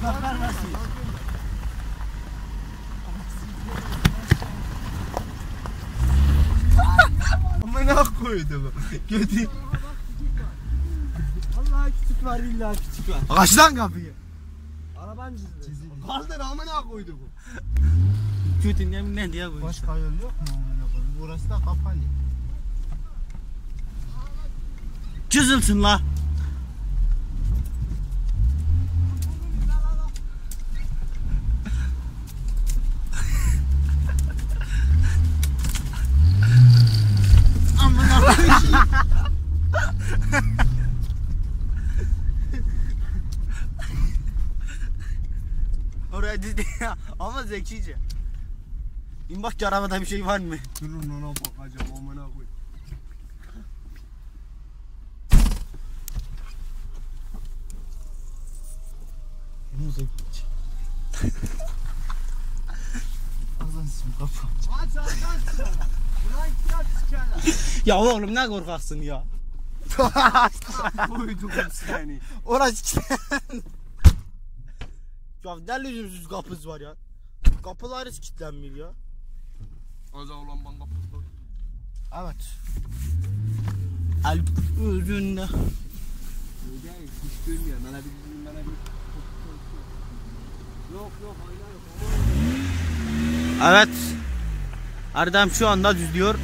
Sokaklar nasıl? Amına koydum. Kötü. Allah küçük var illa küçük var. Aç lan kapıyı. Araban çizdi. Kaldır amına koydum. Kötü ne ne diye bu? Başka yol yok mu amına koyayım? Burası da kapalı. Çizilsin la. Amına koyayım. Oraya dizdi ya ama zekice. İn bak ki arabada bir şey var mı? Durun ona bakacağım amına koyayım. Zekice. Ağzını sim kapı. Aç aç aç. Ulan kağıt çıkar. Ya oğlum ne korkaksın ya. Koydum seni. Orası Ya ne lüzumsuz kapımız var ya. Kapılar hiç kilitlenmiyor ya. O zaman bana kapatma. Evet. El yüzünde. Öyle hiç görmüyor. Bana bir bana bir Yok yok ayna yok. Evet. Erdem şu anda düzlüyor.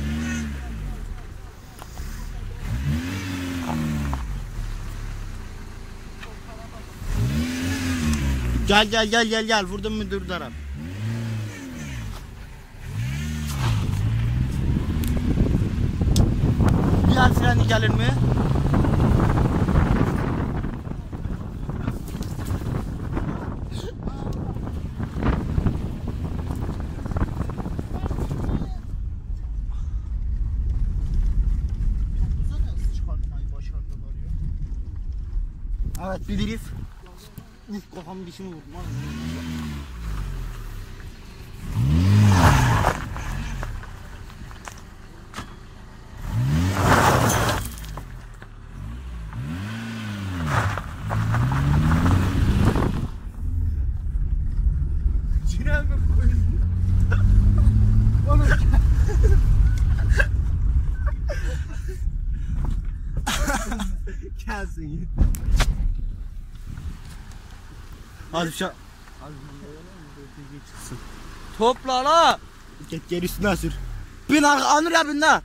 Gel gel gel gel gel vurdum mu dur darab. Bir el freni gelir mi? Evet bir drift. Uf kafam dişimi? Oğlum. Gelsin git. Hadi şu çıksın. Topla la. Gel gel üstüne sür. Bin arka anır ya bin la.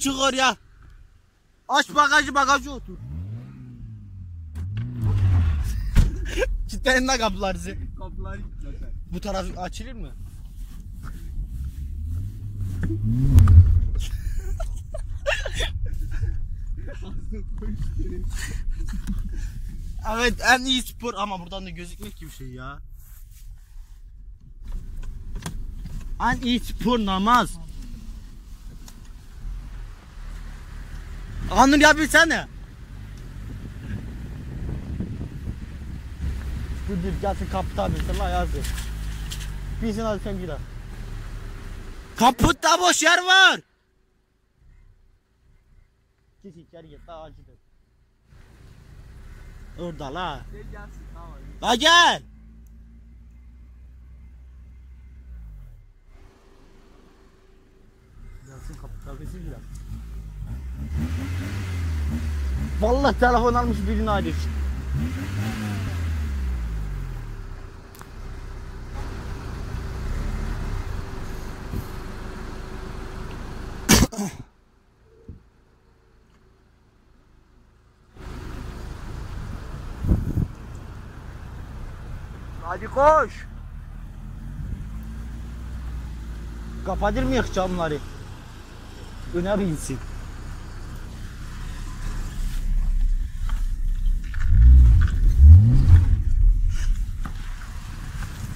Çık oraya. Aç bagajı bagajı otur. Kilitleyin la. Kapılar kilitler. Bu taraf açılır mı? Evet en iyi spor ama buradan da gözükmek gibi şey ya. En iyi spor namaz. Anır yapabilsene. Dur dur gelsin kapıda bilsin la yazdı. Bilsin hadi sen gir Kaputta boş yer var. Git içeri git daha acıdır. Orada la. Gel gelsin tamam. La gel. Gelsin kapıda bilsin gir Vallahi telefon almış birini arıyor. Hadi koş. Kapatır mıyız camları? Öne binsin.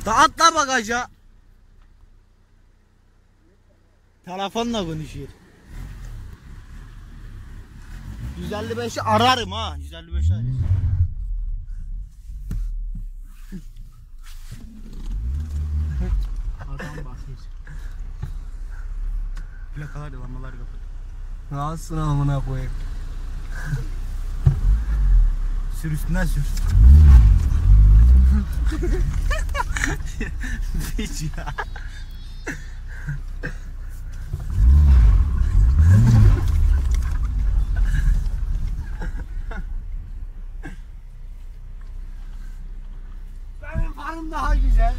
Da atla bagaja. Telefonla konuşuyor. 155'i ararım ha. 155 ararım. Plakalar lambalar kapat. Nasılsın amına koyayım? Sür üstünden sür. Hiç ya. Benim farım daha güzel.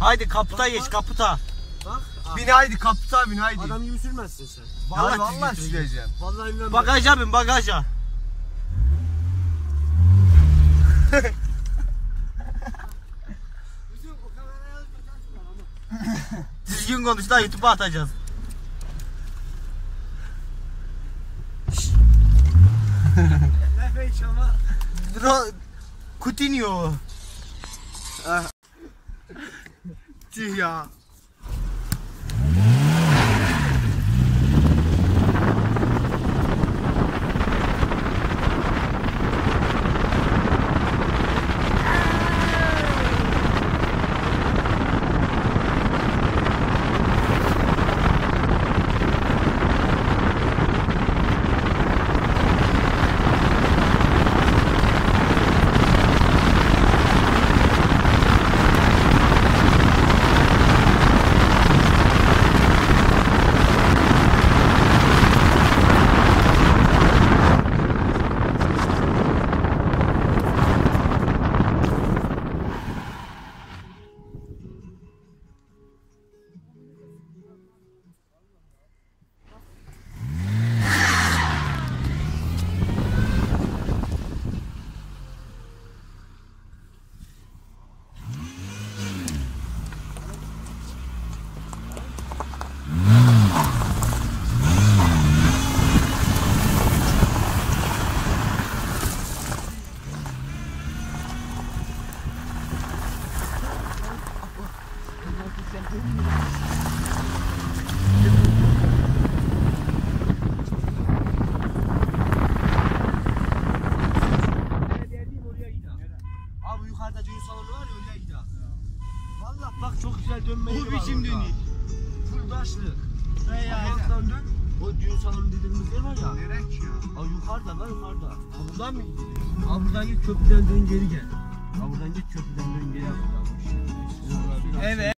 Haydi kaputa geç kaputa. Bak. Bin haydi kaputa bin haydi. Adam gibi sürmezsin sen. Vallahi Vallahi vallahi süreceğim. Vallahi bilmem. Bagaja bin bagaja. Düzgün konuş lan YouTube'a atacağız. Nefes ama. Ro Coutinho. Ah. Tüh ya. Dediğim oraya gider. Abi yukarıda düğün salonu var ya oraya gidelim. Vallahi bak çok güzel var dönüş. Full taşlık. He ya. Dön. O düğün salonu dediğimiz yer var ya. Nereye ki ya? Aa yukarıda lan yukarıda. Buradan mı gidiyor? Aa buradan git köprüden dön geri gel. Aa buradan git köprüden dön geri gel. Evet.